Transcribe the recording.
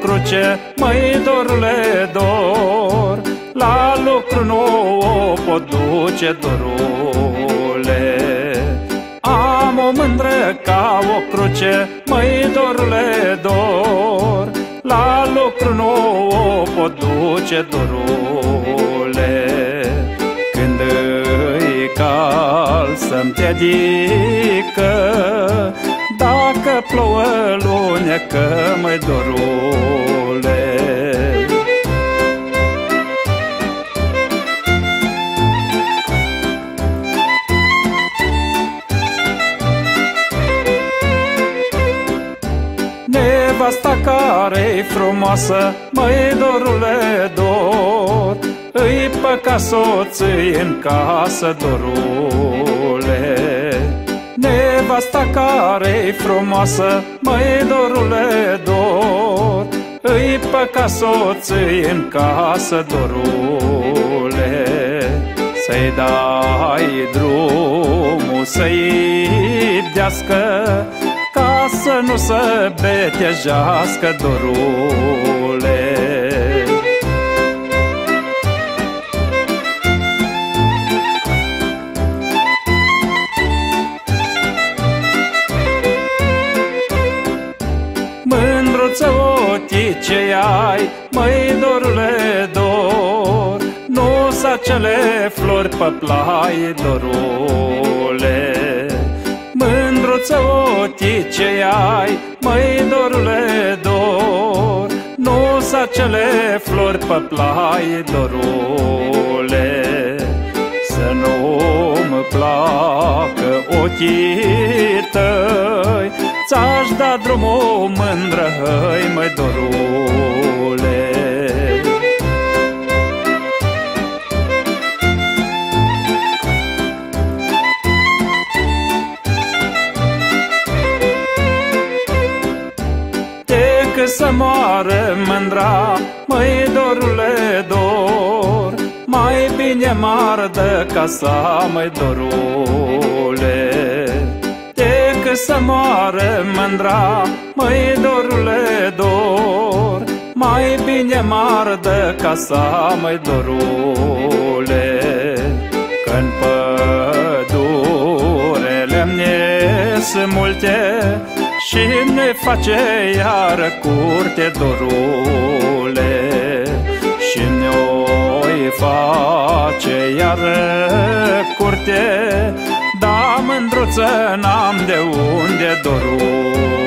cruce, măi dorule dor, la lucru nou o pot duce dorule. Am o mândră ca o cruce, măi dorule dor, la lucru nou o pot duce dorule. Când îi cal să-mi te adică, dacă plouă lunecă, măi dorule. Nevasta care-i frumoasă, măi dorule dor Îi păca soții în casă, dorule care-i frumoasă, măi dorule dor. Îi păca soții în casă, dorule. Să-i dai drumul să-i dească Ca să nu se betejească, dorule ce ai, măi dorule dor Nu s acele flori pe plai, dorule. Mândruță ochii ce ai, măi dorule dor Nu s acele flori pe plai, dorule. Să nu-mi placă ochii tăi Ți-aș da drumul mândră, hăi, măi, dorule să moară mândra, măi, dorule, dor. Mai bine m-ar dă casa, măi, dorule. Decât să moară mândra, măi dorule dor, mai bine m-ar dă casa, măi dorule, Când pădurele mie sunt multe și ne face iară curte dorule, și ne-o face iară curte, da, mândruță, n-am de unde dorul